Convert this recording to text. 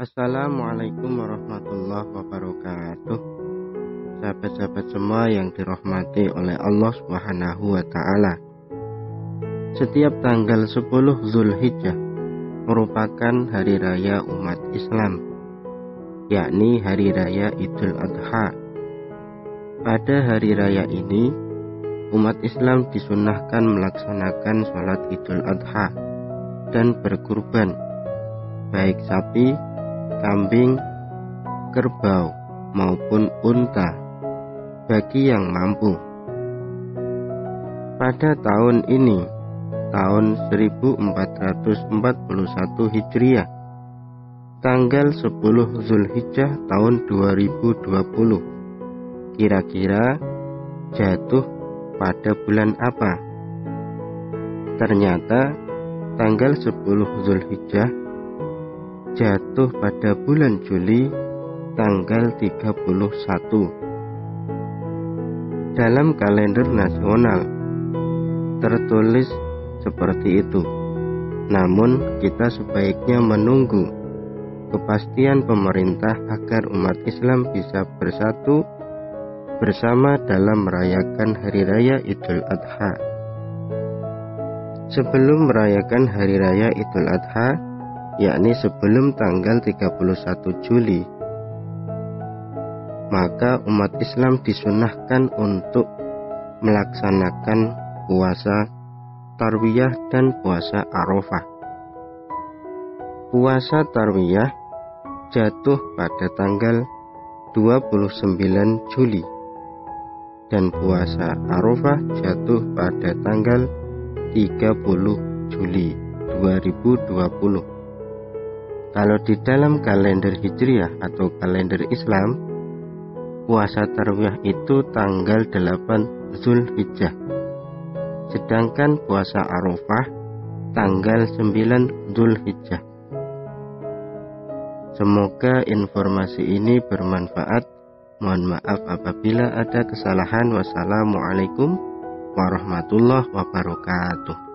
Assalamualaikum warahmatullahi wabarakatuh. Sahabat-sahabat semua yang dirahmati oleh Allah Subhanahu wa taala. Setiap tanggal 10 Zulhijjah merupakan hari raya umat Islam, yakni hari raya Idul Adha. Pada hari raya ini, umat Islam disunahkan melaksanakan sholat Idul Adha dan berkurban, baik sapi kambing, kerbau, maupun unta bagi yang mampu. Pada tahun ini, tahun 1441 Hijriah, tanggal 10 Zulhijjah tahun 2020, kira-kira jatuh pada bulan apa? Ternyata tanggal 10 Zulhijjah jatuh pada bulan Juli tanggal 31 dalam kalender nasional tertulis seperti itu. Namun kita sebaiknya menunggu kepastian pemerintah agar umat Islam bisa bersatu bersama dalam merayakan hari raya Idul Adha. Sebelum merayakan hari raya Idul Adha yakni sebelum tanggal 31 Juli. Maka umat Islam disunahkan untuk melaksanakan puasa Tarwiyah dan puasa Arafah. Puasa Tarwiyah jatuh pada tanggal 29 Juli dan puasa Arafah jatuh pada tanggal 30 Juli 2020. Kalau di dalam kalender Hijriah atau kalender Islam, puasa Tarwiyah itu tanggal 8 Zulhijjah. Sedangkan puasa Arafah tanggal 9 Zulhijjah. Semoga informasi ini bermanfaat. Mohon maaf apabila ada kesalahan. Wassalamualaikum warahmatullahi wabarakatuh.